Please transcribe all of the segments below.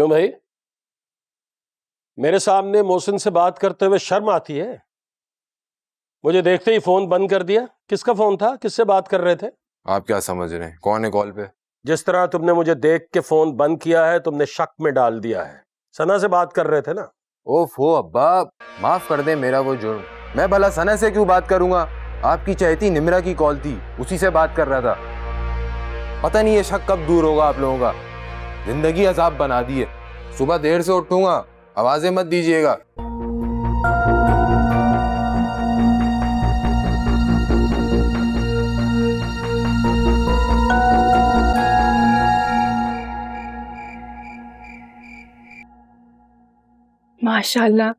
क्यों भाई? मेरे सामने मोहसिन से बात करते हुए शर्म आती है। मुझे देखते ही फ़ोन बंद कर दिया। किसका फ़ोन था? किससे बात कर रहे थे? आप क्या समझ रहे हैं? कौन है कॉल पे? जिस तरह तुमने मुझे देख के फ़ोन बंद किया है तुमने शक में डाल दिया है। सना से बात कर रहे थे ना? ओफ हो अब्बा माफ़ कर दे मेरा वो जुर्म। मैं भला सना से क्यों बात करूँगा? आपकी चहती निमरा की कॉल थी उसी से बात कर रहा था। पता नहीं ये शक कब दूर होगा आप लोगों का। ज़िंदगी अजाब बना दी है। सुबह देर से उठूँगा, आवाज़ें मत दीजिएगा। माशाल्लाह।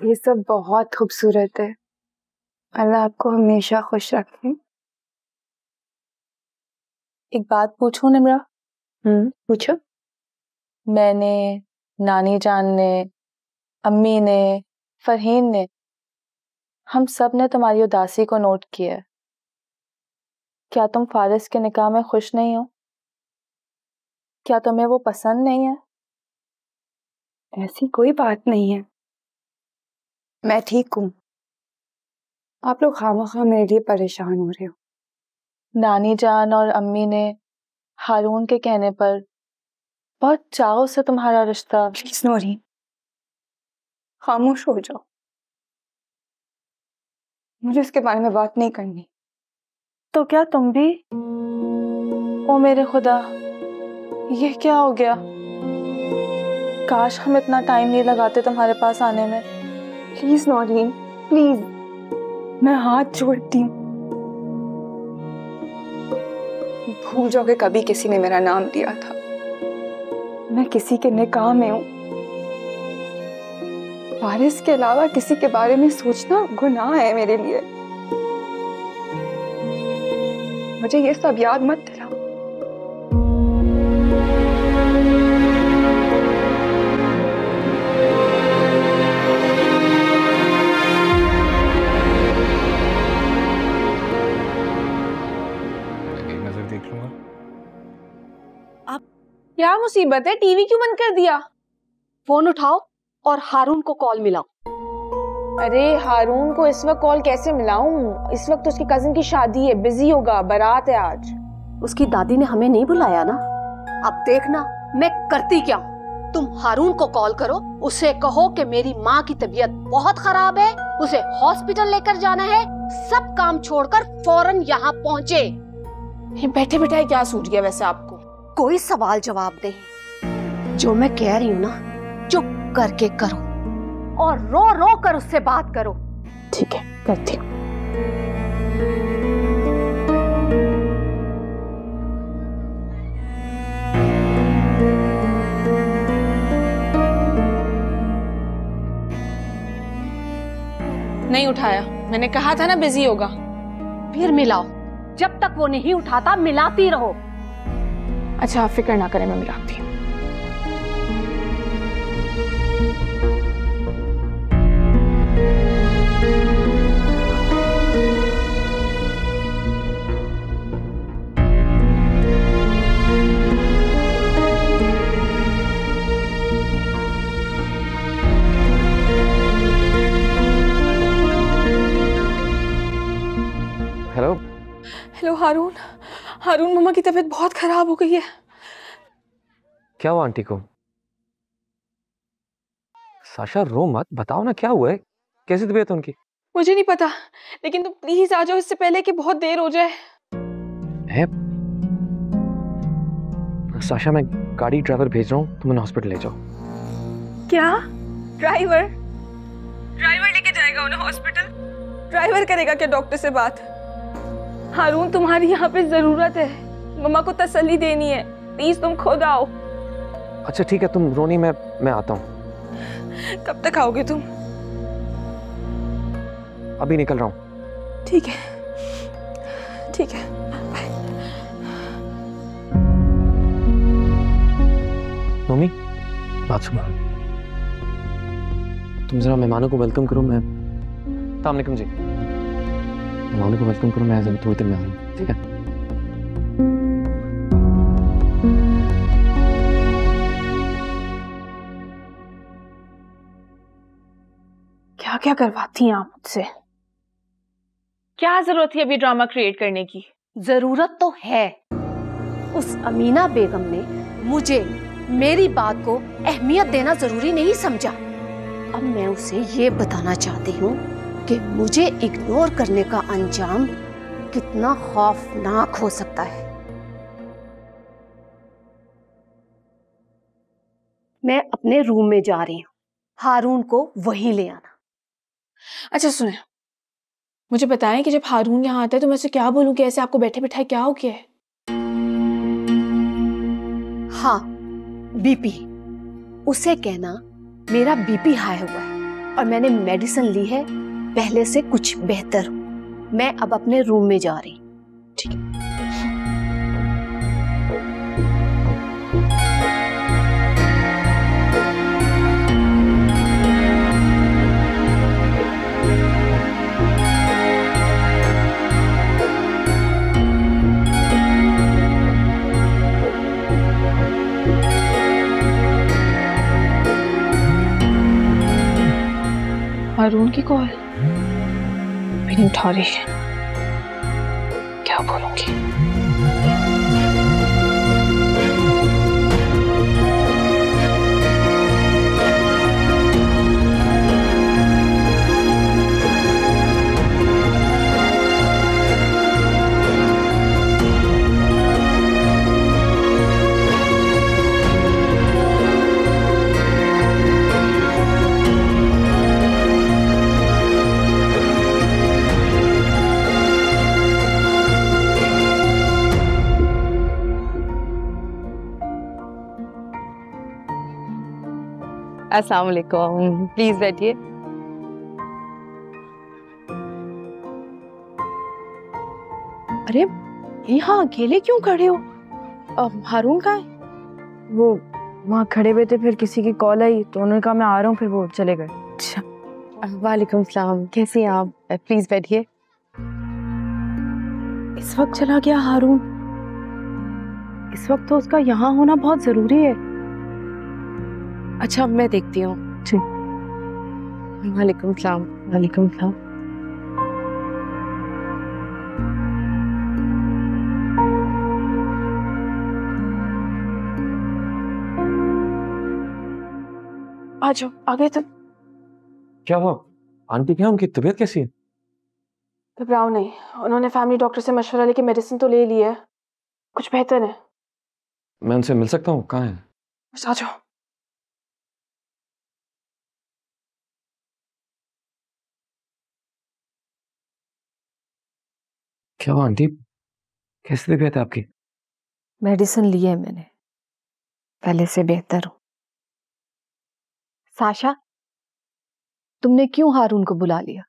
ये सब बहुत खूबसूरत है। अल्लाह आपको हमेशा खुश रखे। एक बात पूछूँ निमरा? हम्म पूछो। मैंने नानी जान ने अम्मी ने फरहीन ने हम सबने तुम्हारी उदासी को नोट किया है। क्या तुम फारिस के निकाह में खुश नहीं हो? क्या तुम्हें वो पसंद नहीं है? ऐसी कोई बात नहीं है। मैं ठीक हूँ। आप लोग खामा खा मेरे लिए परेशान हो रहे हो। नानी जान और अम्मी ने हारून के कहने पर बहुत चाव से तुम्हारा रिश्ता। प्लीज़ नोरी खामोश हो जाओ। मुझे इसके बारे में बात नहीं करनी। तो क्या तुम भी? ओ मेरे खुदा ये क्या हो गया? काश हम इतना टाइम नहीं लगाते तुम्हारे पास आने में। प्लीज़ नौरीन प्लीज़ मैं हाथ जोड़ती हूँ। भूल जाओगे कभी किसी ने मेरा नाम लिया था। मैं किसी के निकाह में हूँ। वारिस के अलावा किसी के बारे में सोचना गुनाह है मेरे लिए। मुझे ये सब याद मत दिलाओ क्या मुसीबत है? टीवी क्यों बंद कर दिया? फ़ोन उठाओ और हारून को कॉल मिलाओ। अरे हारून को इस वक्त कॉल कैसे मिलाऊं? इस वक्त उसकी कजिन की शादी है बिज़ी होगा बारात है आज। उसकी दादी ने हमें नहीं बुलाया ना? अब देखना मैं करती क्या तुम हारून को कॉल करो उसे कहो कि मेरी माँ की तबीयत बहुत खराब है उसे हॉस्पिटल लेकर जाना है सब काम छोड़कर फ़ौरन यहाँ पहुँचे। ये बैठे बैठाए क्या सूझ गया वैसे आपको? कोई सवाल जवाब नहीं। जो मैं कह रही हूँ ना चुप करके करो। और रो रो कर उससे बात करो। ठीक है करती हूँ। नहीं उठाया। मैंने कहा था ना बिज़ी होगा। फिर मिलाओ। जब तक वो नहीं उठाता मिलाती रहो। अच्छा आप फ़िक्र ना करें मैं मिलाती हूँ। हेलो हेलो हारून हारून मम्मा की तबीयत बहुत खराब हो गई है। क्या हुआ आंटी को? साशा रो मत। बताओ ना क्या हुआ है? कैसी तबीयत है उनकी? मुझे नहीं पता लेकिन तुम प्लीज़ आ जाओ इससे पहले कि बहुत देर हो जाए। है। साशा मैं गाड़ी ड्राइवर भेज रहा हूँ तुम उन्हें हॉस्पिटल ले जाओ। क्या? ड्राइवर? ड्राइवर लेके जाएगा उन्हें हॉस्पिटल ड्राइवर करेगा क्या डॉक्टर से बात? हारून तुम्हारी यहाँ पे ज़रूरत है। मम्मा को तसल्ली देनी है। प्लीज़ तुम खुद आओ। अच्छा ठीक है तुम रोनी मैं मैं आता हूँ। कब तक आओगे तुम? अभी निकल रहा हूँ। ठीक है। ठीक है। मम्मी बात सुनो। तुम जरा मेहमानों को वेलकम करो मैं सलामकुम जी। मामले को मत कम करो मैं जरा थोड़ी देर में आऊँ ठीक है? क्या क्या करवाती हैं आप मुझसे? क्या ज़रूरत थी अभी ड्रामा क्रिएट करने की? ज़रूरत तो है। उस अमीना बेगम ने मुझे मेरी बात को अहमियत देना ज़रूरी नहीं समझा। अब मैं उसे ये बताना चाहती हूँ कि मुझे इग्नोर करने का अंजाम कितना खौफनाक हो सकता है। मैं अपने रूम में जा रही हूँ। हारून को वहीं ले आना। अच्छा सुने। मुझे बताएँ कि जब हारून यहाँ आता है तो मैं उसे क्या बोलूँ कि ऐसे आपको बैठे बैठाए क्या हो गया है? हाँ बीपी उसे कहना मेरा बीपी हाई हुआ है और मैंने मेडिसिन ली है पहले से कुछ बेहतर मैं अब अपने रूम में जा रही ठीक है। हारून की कॉल। नहीं है क्या बोलूँगी? अस्सलाम वालेकुम। प्लीज़ बैठिए। अरे यहाँ अकेले क्यों खड़े हो? अब हारून का है? वो वहाँ खड़े हुए थे फिर किसी की कॉल आई तो उन्होंने कहा मैं आ रहा हूँ फिर वो चले गए। अच्छा। वालेकुम सलाम। कैसी हैं आप? प्लीज़ बैठिए। इस वक्त चला गया हारून। इस वक्त तो उसका यहाँ होना बहुत ज़रूरी है। अच्छा मैं देखती हूँ। वालेकुम सलाम। वालेकुम सलाम। आ जाओ आ गए तुम? क्या हुआ? आंटी क्या उनकी तबीयत कैसी है? घबराओ नहीं। उन्होंने फैमिली डॉक्टर से मशवरा लेके मेडिसिन तो ले ली है। कुछ बेहतर है। मैं उनसे मिल सकता हूँ? कहाँ है? बस आ जाओ क्या हुआ आंटी? कैसी तबीयत है आपकी? मेडिसिन ली है मैंने। पहले से बेहतर हूँ। साशा तुमने क्यों हारून को बुला लिया?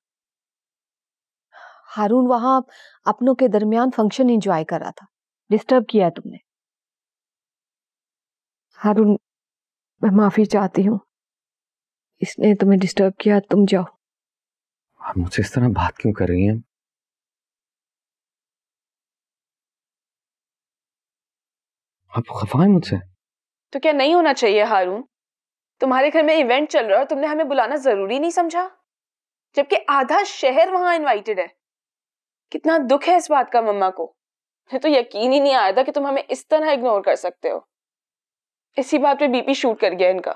हारून वहाँ अपनों के दरमियान फ़ंक्शन एंजॉय कर रहा था। डिस्टर्ब किया तुमने। हारून मैं माफ़ी चाहती हूँ। इसने तुम्हें डिस्टर्ब किया तुम जाओ। आप मुझसे इस तरह बात क्यों कर रही हैं? आप खफा हैं मुझसे? तो क्या नहीं होना चाहिए हारून? तुम्हारे घर में इवेंट चल रहा है और तुमने हमें बुलाना ज़रूरी नहीं समझा? जबकि आधा शहर वहाँ इनवाइटेड है। कितना दुख है इस बात का मम्मा को। मुझे तो यकीन ही नहीं आया था कि तुम हमें इस तरह इग्नोर कर सकते हो। इसी बात पे बीपी शूट कर गया इनका।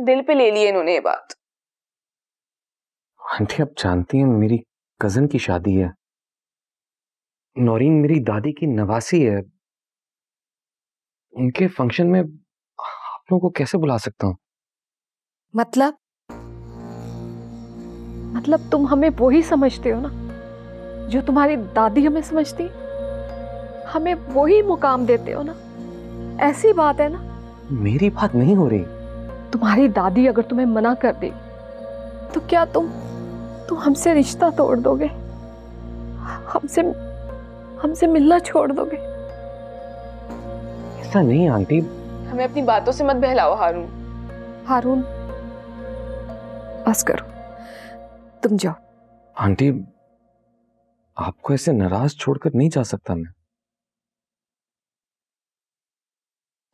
दिल पे ले लिए इन्होंने ये बात। आंटी आप जानती हैं मेरी कज़न की शादी है। नौरीन मेरी दादी की नवासी है। उनके फ़ंक्शन में आप लोगों को कैसे बुला सकता हूँ? मतलब? मतलब तुम हमें वो ही समझते हो ना जो तुम्हारी दादी हमें समझती? हमें वही मुकाम देते हो ना? ऐसी बात है ना? मेरी बात नहीं हो रही। तुम्हारी दादी अगर तुम्हें मना कर दे तो क्या तुम तुम हमसे रिश्ता तोड़ दोगे? हमसे हमसे मिलना छोड़ दोगे? ऐसा नहीं आंटी। हमें अपनी बातों से मत बहलाओ हारून। हारून बस करो। तुम जाओ। आंटी आपको ऐसे नाराज़ छोड़कर नहीं जा सकता मैं।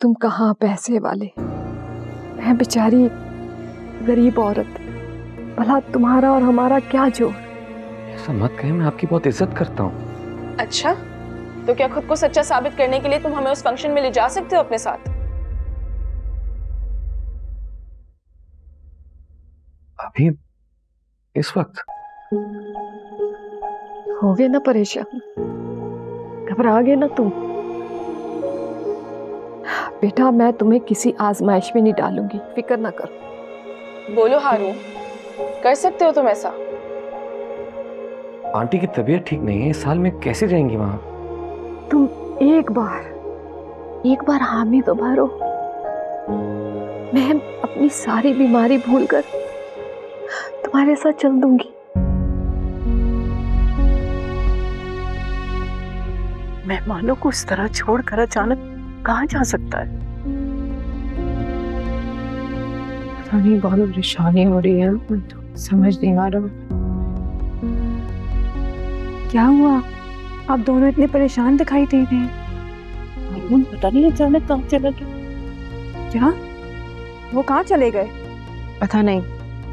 तुम कहाँ पैसे वाले? मैं बेचारी गरीब औरत। भला तुम्हारा और हमारा क्या ज़ोर? ऐसा मत कहे मैं आपकी बहुत इज़्ज़त करता हूँ। अच्छा? तो क्या खुद को सच्चा साबित करने के लिए तुम हमें उस फ़ंक्शन में ले जा सकते हो अपने साथ? अभी इस वक्त। हो गए ना परेशान। घबरा गए ना तुम। बेटा मैं तुम्हें किसी आजमाइश में नहीं डालूँगी। फ़िक्र ना करो। बोलो हारू कर सकते हो तुम ऐसा। आंटी की तबीयत ठीक नहीं है। इस साल में कैसे जाएँगी वहाँ? तुम एक बार एक बार हामी तो भरो। मैं अपनी सारी बीमारी भूलकर तुम्हारे साथ चल दूँगी। मेहमानों को इस तरह छोड़कर अचानक कहा जा सकता है? पता नहीं बहुत परेशानी हो रही है तो समझ नहीं आ रहा। क्या हुआ? आप दोनों इतने परेशान दिखाई दे रहे हैं। पता नहीं अचानक कहाँ चला गया। क्या? वो कहाँ चले गए? पता नहीं।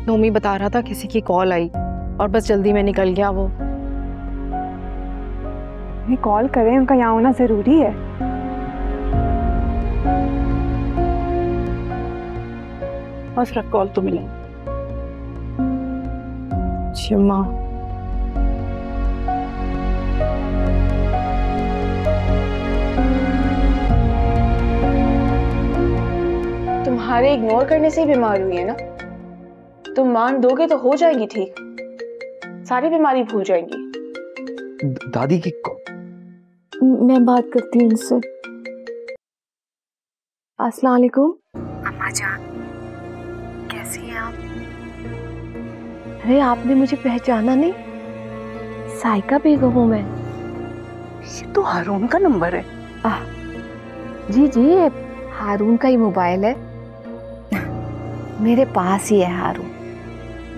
नोमी बता रहा था किसी की कॉल आई और बस जल्दी में निकल गया वो। कॉल करें उनका यहाँ होना ज़रूरी है। कॉल तो मिले। शिमा तुम्हारे इग्नोर करने से ही बीमार हुई है ना? तुम मान दोगे तो हो जाएगी ठीक। सारी बीमारी भूल जाएँगी। दादी की कौ- मैं बात करती हूँ उनसे अस्सलाम वालेकुम। अम्मा जान कैसी हैं आप? अरे आपने मुझे पहचाना नहीं। साइका बेगम हूँ मैं। ये तो हारून का नंबर है। आ, जी जी हारून का ही मोबाइल है। मेरे पास ही है हारून।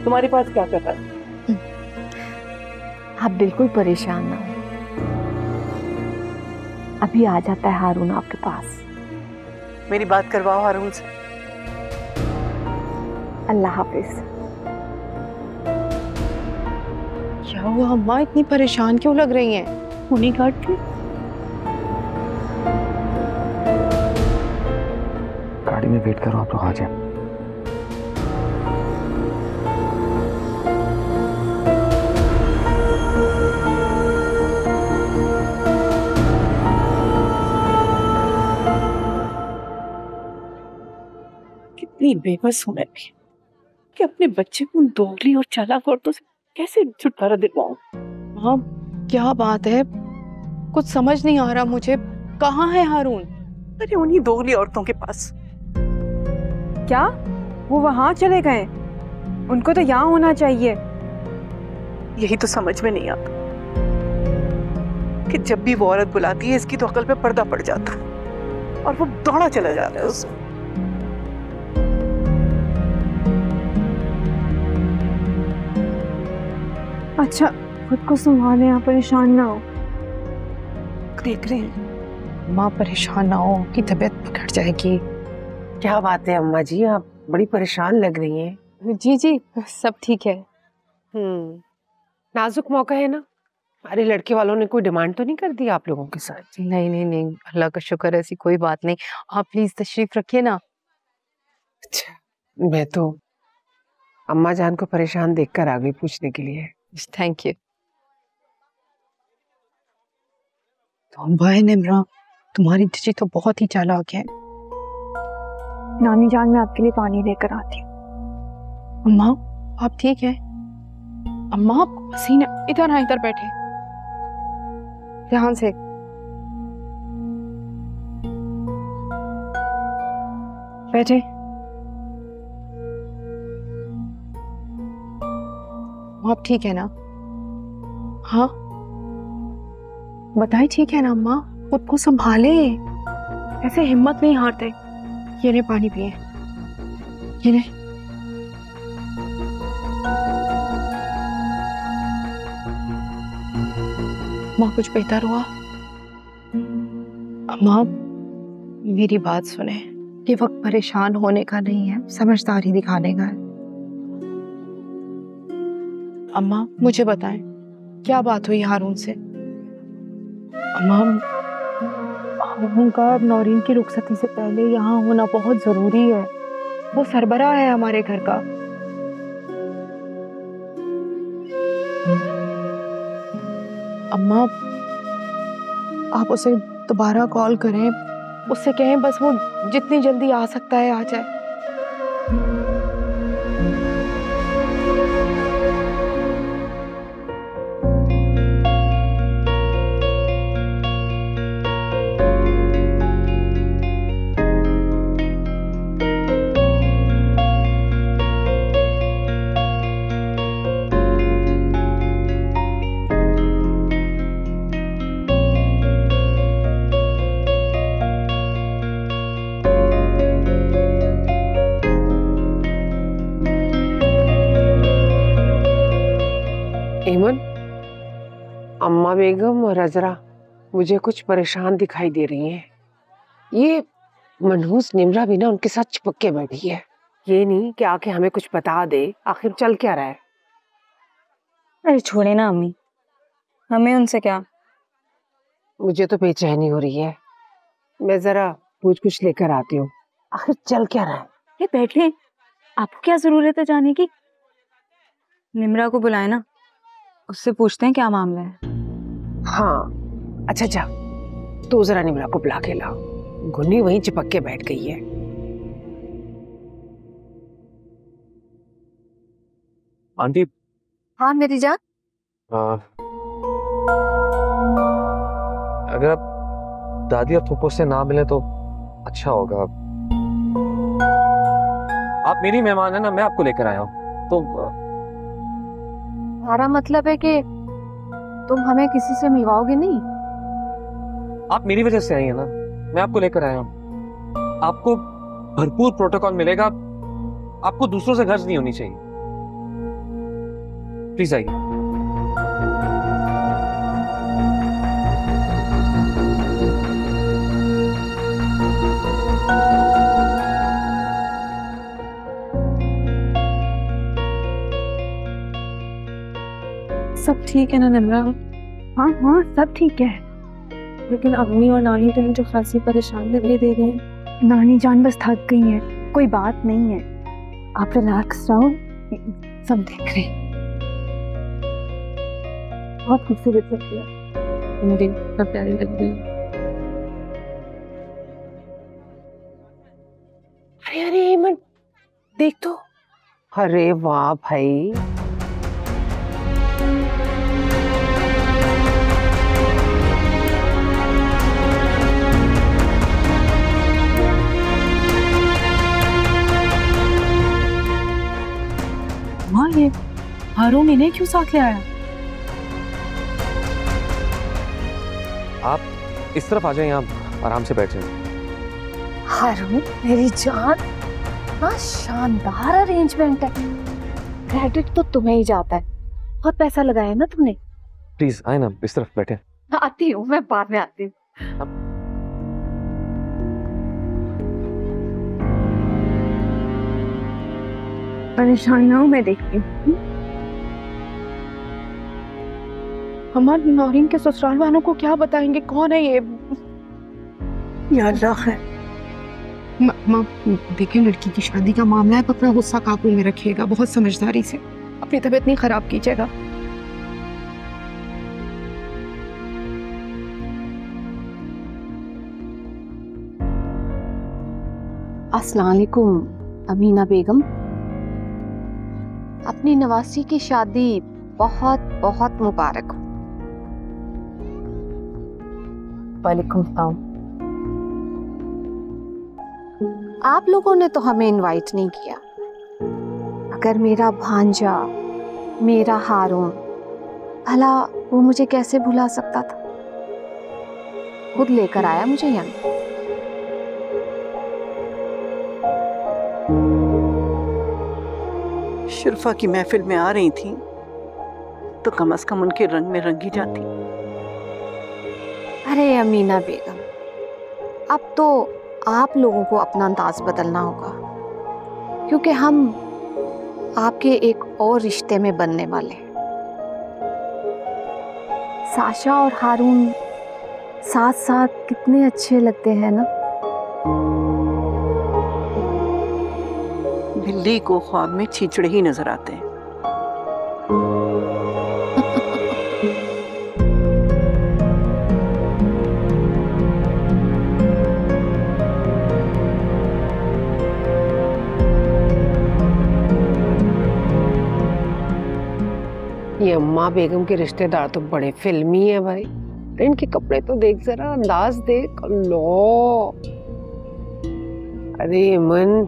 तुम्हारे पास क्या कर रहा है? आप बिल्कुल परेशान ना हो। अभी आ जाता है हारून आपके पास। मेरी बात करवाओ हारून से। अल्लाह हाफिज। क्या हुआ? अम्मा इतनी परेशान क्यों लग रही हैं? उन्हीं काट के। गाड़ी में वेट करो आप लोग आ जाए। कितनी बेबस हूँ मैं भी कि अपने बच्चे को उन दोगली और चालाक औरतों से कैसे छुटकारा दिलवाऊं माँ क्या बात है? कुछ समझ नहीं आ रहा मुझे। कहाँ है हारून? अरे उन्हीं दोगली औरतों के पास। क्या? वो वहाँ चले गए? उनको तो यहाँ होना चाहिए। यही तो समझ में नहीं आता कि जब भी वो औरत बुलाती है इसकी तो अकल पे पर्दा पड़ जाता है और वो दौड़ा चला जाता है उससे अच्छा खुद को संभाले आप परेशान ना हो। देख रहे हैं। माँ परेशान ना हो की तबीयत बिगड़ जाएगी। क्या बात है अम्मा जी आप बड़ी परेशान लग रही हैं। जी जी सब ठीक है। हम्म नाजुक मौका है ना? अरे लड़के वालों ने कोई डिमांड तो नहीं कर दी आप लोगों के साथ? नहीं नहीं नहीं अल्लाह का शुक्र है ऐसी कोई बात नहीं। आप प्लीज़ तशरीफ़ रखिए ना। अच्छा मैं तो अम्मा जान को परेशान देखकर आ गई पूछने के लिए। थैंक यू है निमरा तुम्हारी जीजी तो बहुत ही चालाक है। नानी जान मैं आपके लिए पानी लेकर आती हूँ। अम्मा आप ठीक है? अम्मा आपको पसीना इधर हाँ इधर बैठे। ध्यान से। बैठे। आप ठीक है ना? हाँ? बताए ठीक है ना, अम्मा? खुद को संभाले। ऐसे हिम्मत नहीं हारते। ये ले पानी पिए। ये माँ, कुछ बेहतर हुआ? अम्मा, मेरी बात सुने। ये वक्त परेशान होने का नहीं है। समझदारी दिखाने का है। अम्मा मुझे बताएँ क्या बात हुई हारून से? अम्मा हारून का नौरीन की रुखसती से पहले यहाँ होना बहुत ज़रूरी है। वो सरबरा है हमारे घर का। अम्मा आप उसे दोबारा कॉल करें। उससे कहें बस वो जितनी जल्दी आ सकता है आ जाए। बेगम और अजरा मुझे कुछ परेशान दिखाई दे रही हैं। ये मनहूस निमरा भी ना उनके साथ चिपक के बैठी है। ये नहीं कि आके हमें कुछ बता दे आखिर चल क्या रहा है? अरे छोड़े ना अम्मी हमें उनसे क्या? मुझे तो बेचैनी हो रही है। मैं जरा पूछ कुछ लेकर आती हूँ। आखिर चल क्या रहा है? ये बैठे आपको क्या ज़रूरत है जाने की? निमरा को बुलाए ना उससे पूछते हैं क्या मामला है। हाँ। अच्छा जा तो जरा निमरा को बुला के लाओ गुन्नी वहीं चिपक के बैठ गई है। आंटी। हाँ मेरी जान। आ, अगर आप दादी और फूफो से ना मिले तो अच्छा होगा। आप मेरी मेहमान है ना मैं आपको लेकर आया हूँ। तो हमारा मतलब है कि तुम हमें किसी से मिलवाओगे नहीं? आप मेरी वजह से आई है ना? मैं आपको लेकर आया हूँ। आपको भरपूर प्रोटोकॉल मिलेगा। आपको दूसरों से गर्ज नहीं होनी चाहिए। प्लीज़ आइए। सब ठीक है ना निमरा हाँ हाँ सब ठीक है। लेकिन अम्मी और नानी तो मुझे खासी परेशान लगे दे रही हैं। नानी जान बस थक गई हैं कोई बात नहीं है। आप रिलैक्स रहो सब देख रहे बहुत खूबसूरत लगती है। मुझे सब प्यारी लग रही है। अरे अरे देख तो। अरे वाह भाई। ये हारून इन्हें क्यों साथ ले आया? आप इस तरफ़ आ जाए यहाँ आराम से बैठ जाए। हारून मेरी जान ना शानदार अरेंजमेंट है। क्रेडिट तो तुम्हें ही जाता है। बहुत पैसा लगाया ना तुमने? प्लीज़ आए ना इस तरफ़ बैठे। आती हूँ मैं बाद में आती हूँ। परेशान ना हो मैं देखती हूँ। हमारे नौरीन के ससुराल वालों को क्या बताएँगे? कौन है ये? या अल्लाह है। माँ देखिए लड़की की शादी का मामला है तो अपना गुस्सा काबू में रखिएगा बहुत समझदारी से। अपनी तबीयत नहीं खराब कीजिएगा। अस्सलाम वालेकुम अमीना बेगम। अपनी नवासी की शादी बहुत बहुत मुबारक हो। वालेकुम सलाम। आप लोगों ने तो हमें इनवाइट नहीं किया। अगर मेरा भांजा मेरा हारून भला वो मुझे कैसे भुला सकता था? खुद लेकर आया मुझे यहाँ शिल्फा की महफिल में आ रही थी तो कम से कम उनके रंग में रंगी जाती। अरे अमीना बेगम, अब तो आप लोगों को अपना अंदाज बदलना होगा, क्योंकि हम आपके एक और रिश्ते में बनने वाले साशा और हारून साथ साथ कितने अच्छे लगते हैं ना? बिल्ली को ख्वाब में छींचड़े ही नज़र आते हैं। ये अम्मा बेगम के रिश्तेदार तो बड़े फिल्मी हैं भाई। इनके कपड़े तो देख जरा अंदाज देख। लो अरे मन!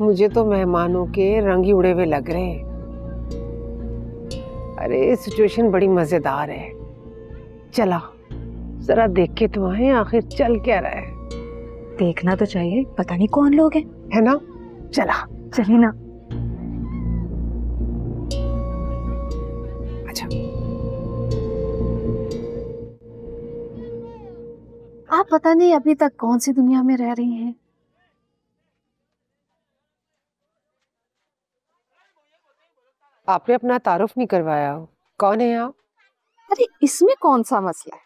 मुझे तो मेहमानों के रंग ही उड़े हुए लग रहे हैं। अरे सिचुएशन बड़ी मज़ेदार है। चला जरा देख के तो आए आखिर चल क्या रहा है? देखना तो चाहिए पता नहीं कौन लोग हैं। है ना? चला। चलिए ना। अच्छा। आप पता नहीं अभी तक कौन सी दुनिया में रह रही हैं। आपने अपना तारुफ नहीं करवाया? कौन है आप? अरे इसमें कौन सा मसला है?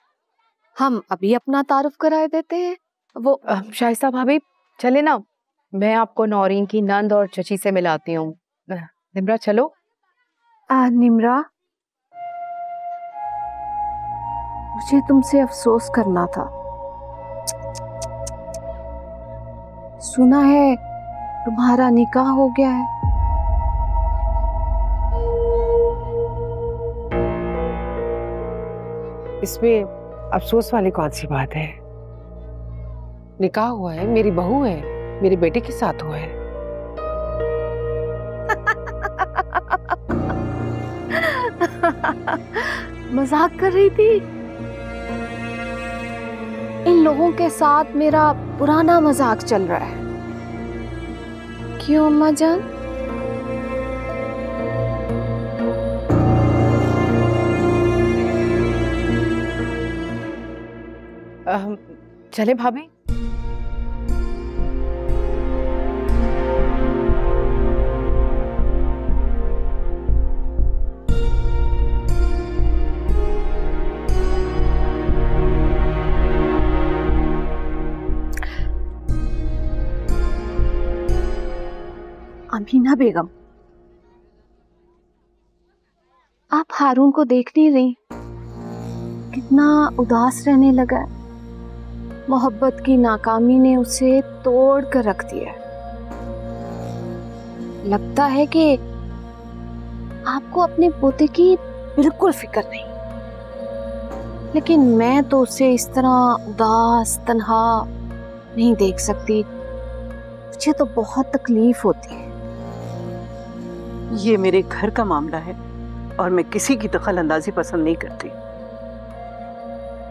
हम अभी अपना तारुफ कराए देते हैं। वो शाइस्ता भाभी चले ना। मैं आपको नौरीन की नंद और चची से मिलाती हूँ। निम्रा चलो। आ, निम्रा? मुझे तुमसे अफसोस करना था। सुना है तुम्हारा निकाह हो गया है। इसमें अफसोस वाली कौन सी बात है? निकाह हुआ है, मेरी बहू है, मेरे बेटे के साथ हुआ है। मज़ाक कर रही थी। इन लोगों के साथ मेरा पुराना मज़ाक चल रहा है। क्यों, अम्मा जान? चले भाभी। अमीना बेगम, आप हारून को देख नहीं रही। कितना उदास रहने लगा है। मोहब्बत की नाकामी ने उसे तोड़ कर रख दिया। लगता है कि आपको अपने पोते की बिल्कुल फ़िक्र नहीं। लेकिन मैं तो उसे इस तरह उदास, तन्हा नहीं देख सकती। मुझे तो बहुत तकलीफ़ होती है। ये मेरे घर का मामला है और मैं किसी की दखल अंदाजी पसंद नहीं करती।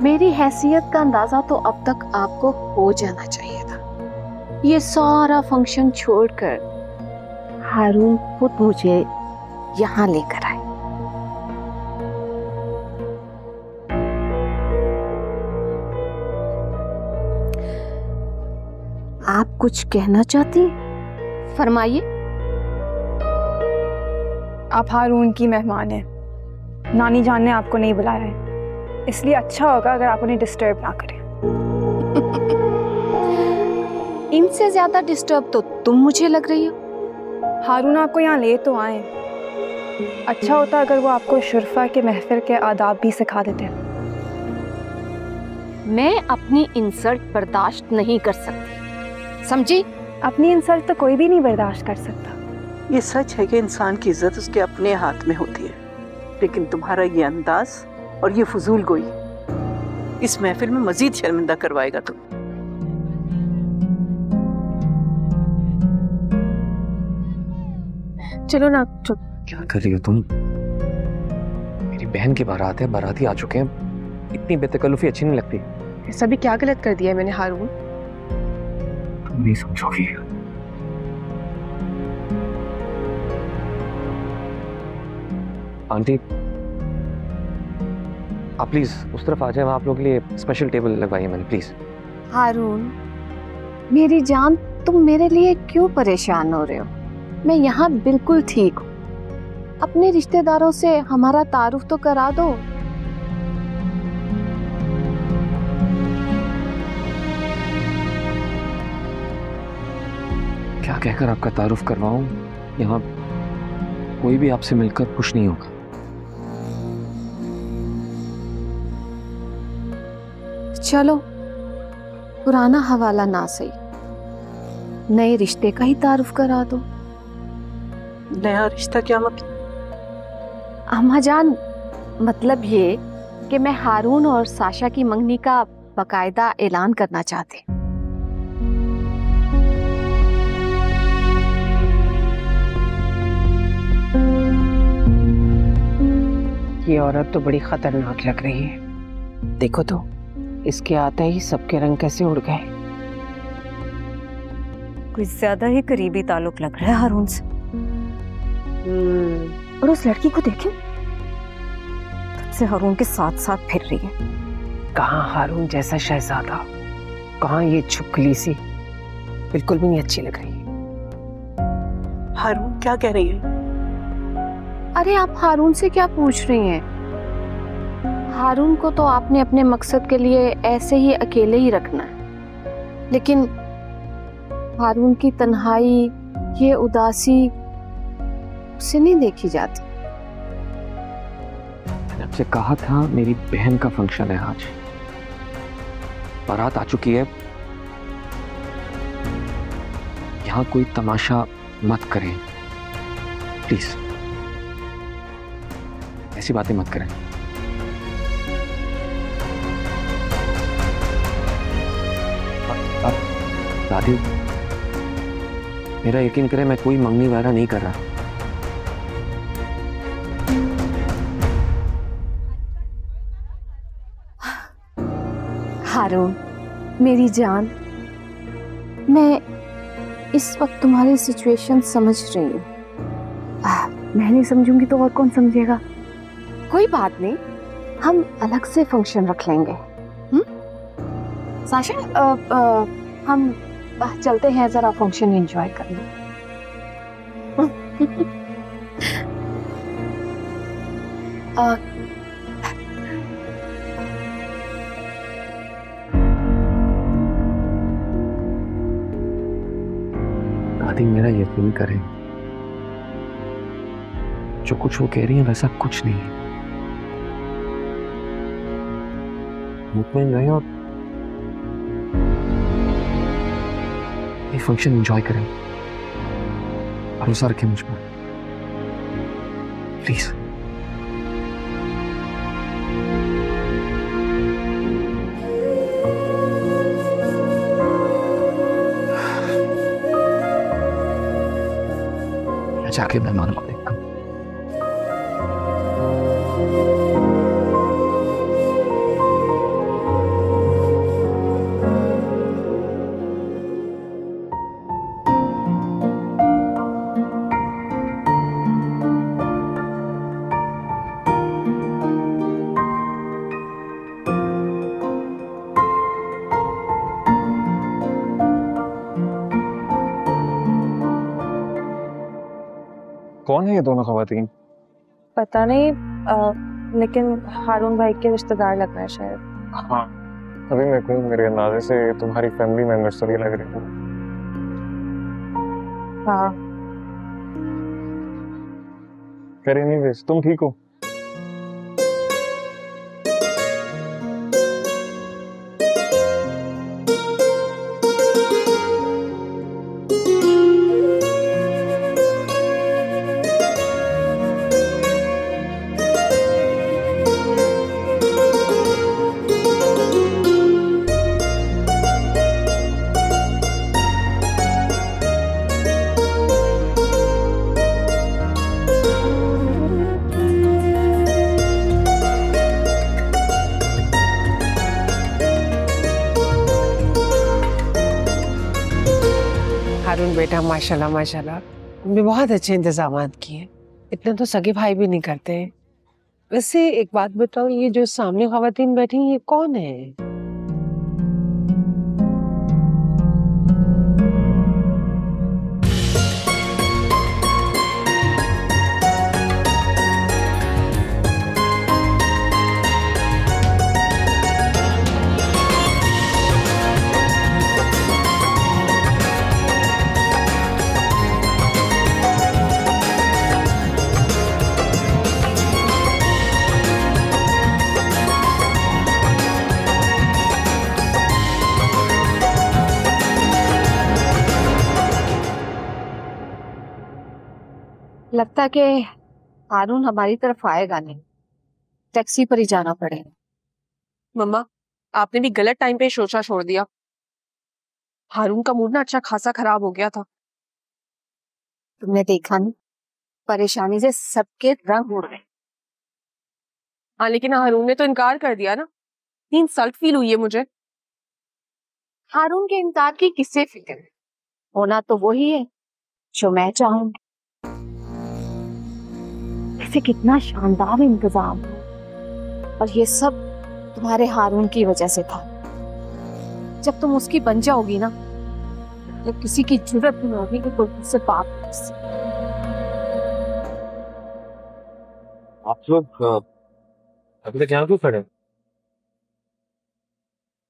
मेरी हैसियत का अंदाज़ा तो अब तक आपको हो जाना चाहिए था। ये सारा फ़ंक्शन छोड़कर हारून खुद मुझे यहाँ लेकर आए। आप कुछ कहना चाहती? फरमाइए। आप हारून की मेहमान हैं। नानी जान ने आपको नहीं बुलाया है। इसलिए अच्छा होगा अगर आप उन्हें डिस्टर्ब ना करें। इनसे ज़्यादा डिस्टर्ब तो तुम मुझे लग रही हो। हारून आपको यहाँ ले तो आए। अच्छा होता अगर वो आपको शुरफा के महफिल के आदाब भी सिखा देते। मैं अपनी इंसल्ट बर्दाश्त नहीं कर सकती। समझी? अपनी इंसल्ट तो कोई भी नहीं बर्दाश्त कर सकता। ये सच है कि इंसान की इज़्ज़त उसके अपने हाथ में होती है। लेकिन तुम्हारा ये अंदाज और ये फजूल गोई। इस महफिल में मजीद शर्मिंदा करवाएगा तुम चलो ना चलो क्या कर रही हो तुम? मेरी बहन की बारात है बाराती आ चुके हैं। इतनी बेतकल्लुफी अच्छी नहीं लगती। ऐसा भी क्या गलत कर दिया है मैंने हारून? तुम नहीं समझोगी। आंटी आप प्लीज़ उस तरफ़ आ जाए वहाँ आप लोगों के लिए स्पेशल टेबल लगवाइए मैंने प्लीज़ हारून मेरी जान तुम मेरे लिए क्यों परेशान हो रहे हो? मैं यहाँ बिल्कुल ठीक हूँ। अपने रिश्तेदारों से हमारा तारुफ तो करा दो। क्या कहकर आपका तारुफ करवाऊं? यहाँ कोई भी आपसे मिलकर खुश नहीं होगा। चलो पुराना हवाला ना सही। नए रिश्ते का ही तारुफ करा दो। नया रिश्ता क्या मतलब अम्मा जान मतलब ये कि मैं हारून और साशा की मंगनी का बकायदा ऐलान करना चाहते। ये औरत तो बड़ी खतरनाक लग रही है। देखो तो। इसके आते ही सबके रंग कैसे उड़ गए। कुछ ज़्यादा ही करीबी ताल्लुक लग रहा है हारून से। हम्म, और उस लड़की को देखें। तब से हारून के साथ साथ फिर रही है। कहाँ हारून जैसा शहजादा? कहा ये छुपकली सी? बिल्कुल भी नहीं अच्छी लग रही। हारून क्या कह रही है? अरे आप हारून से क्या पूछ रही हैं? हारून को तो आपने अपने मकसद के लिए ऐसे ही अकेले ही रखना है। लेकिन हारून की तन्हाई, ये उदासी उसे नहीं देखी जाती। आपसे कहा था, मेरी बहन का फ़ंक्शन है आज। बारात आ चुकी है। यहाँ कोई तमाशा मत करें। प्लीज़। ऐसी बातें मत करें। दादी मेरा यकीन करें, मैं कोई मंगनी वगैरह नहीं कर रहा। हारून, मेरी जान, मैं इस वक्त तुम्हारी सिचुएशन समझ रही हूँ। मैं नहीं समझूँगी तो और कौन समझेगा? कोई बात नहीं, हम अलग से फ़ंक्शन रख लेंगे। हम्म? साशा हम अ, चलते हैं जरा फ़ंक्शन एंजॉय करने। दादी मेरा यकीन करें। जो कुछ वो कह रही है वैसा कुछ नहीं। है मुतमिन रहे और फ़ंक्शन एंजॉय करें। भरोसा रखें मुझ पर। प्लीज़ जाके मैं को कौन है ये दोनों खातन? पता नहीं आ, लेकिन हारून भाई के रिश्तेदार लग रहे हैं शायद। हाँ। अभी मेरे को मेरे अंदाजे से तुम्हारी फैमिली मेंबर्स तो ये लग रहे हैं। हाँ। खैर एनीवेज तुम ठीक हो? हारून बेटा, माशाल्लाह माशाल्लाह। तुमने बहुत अच्छे इंतज़ाम किए। इतने तो सगे भाई भी नहीं करते। वैसे एक बात बताओ, ये जो सामने खातन बैठी ये कौन है? लगता है कि हारून हमारी तरफ़ आएगा नहीं। टैक्सी पर ही जाना पड़ेगा। मम्मा आपने भी गलत टाइम पे सोचा छोड़ दिया। हारून का मूड ना अच्छा खासा खराब हो गया था। तुमने देखा नहीं? परेशानी से सबके रंग उड़ गए। हाँ लेकिन हारून ने तो इनकार कर दिया ना। इंसल्ट फील हुई है मुझे। हारून के इनकार की किससे फ़िक्र? होना तो वही है जो मैं चाहूँगी। ऐसे कितना शानदार इंतज़ाम और ये सब तुम्हारे हारून की वजह से था। जब तुम उसकी बन जाओगी ना तो किसी की ज़रूरत नहीं होगी कि कोई उससे बात कर सके। आप लोग अभी तक यहाँ क्यों खड़े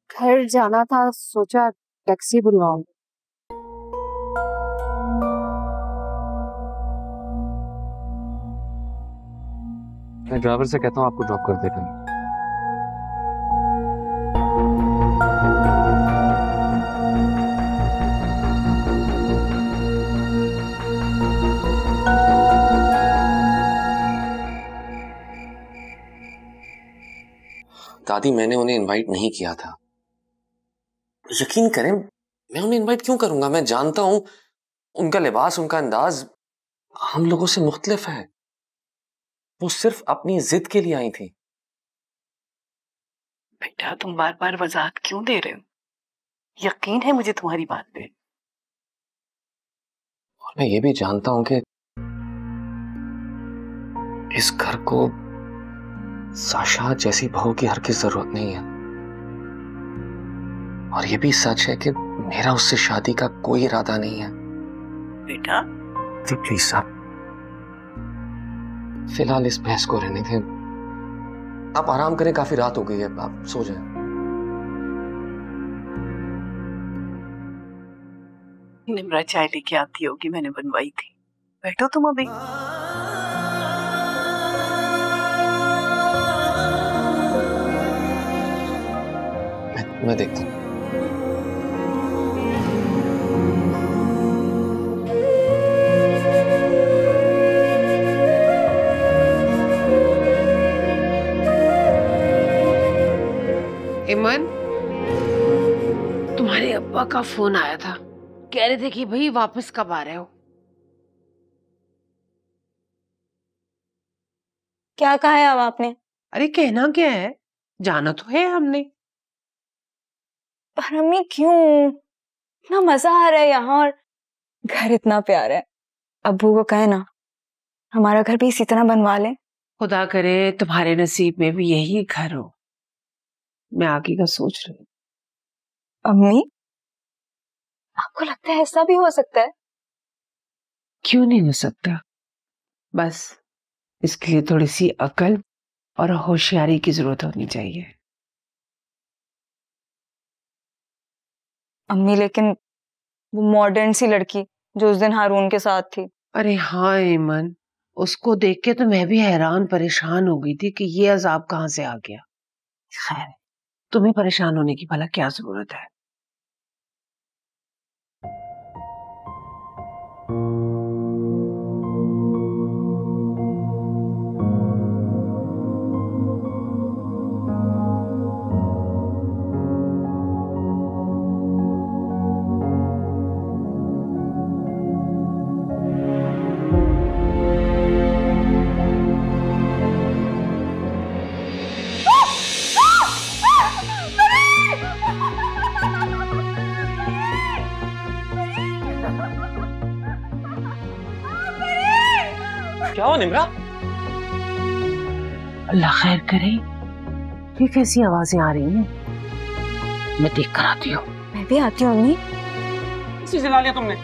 घर जाना था सोचा टैक्सी बुलवाऊं। मैं ड्राइवर से कहता हूँ, आपको ड्रॉप कर देगा दादी, मैंने उन्हें इनवाइट नहीं किया था। यकीन करें, मैं उन्हें इनवाइट क्यों करूँगा? मैं जानता हूँ, उनका लिबास, उनका अंदाज हम लोगों से मुख्तलिफ़ है। वो सिर्फ़ अपनी जिद के लिए आई थी। बेटा तुम बार बार वजाहत क्यों दे रहे हो? यकीन है मुझे तुम्हारी बात पे। और मैं ये भी जानता हूँ कि इस घर को साशा जैसी बहू की हर की ज़रूरत नहीं है। और ये भी सच है कि मेरा उससे शादी का कोई इरादा नहीं है। बेटा? जी प्लीज़ साहब फ़िलहाल इस बहस को रहने दें। आप आराम करें काफ़ी रात हो गई है आप सो जाएँ। निमरा चाय लेके आती होगी मैंने बनवाई थी। बैठो तुम अभी। मैं, मैं देखता हूँ। अब्बा का फ़ोन आया था। कह रहे थे कि भाई वापस कब आ रहे हो? क्या कहा है अब आपने? अरे कहना क्या है? जाना तो है हमने। पर अम्मी क्यों? इतना मज़ा आ रहा है यहाँ और घर इतना प्यारा है। अबू को कहे ना हमारा घर भी इसी तरह बनवा ले। खुदा करे तुम्हारे नसीब में भी यही घर हो। मैं आगे का सोच रही हूँ। अम्मी? आपको लगता है ऐसा भी हो सकता है? क्यों नहीं हो सकता? बस इसके लिए थोड़ी सी अकल और होशियारी की ज़रूरत होनी चाहिए। अम्मी लेकिन वो मॉडर्न सी लड़की जो उस दिन हारून के साथ थी। अरे हाँ ऐमन उसको देख के तो मैं भी हैरान परेशान हो गई थी कि ये अजाब कहाँ से आ गया। खैर। तुम्हें परेशान होने की भला क्या ज़रूरत है? क्या हुआ निमरा? अल्लाह खैर करे। ये कैसी आवाज़ें आ रही हैं? मैं देख कर आती हूँ। मैं भी आती हूँ अम्मी। इसी जला लिया तुमने?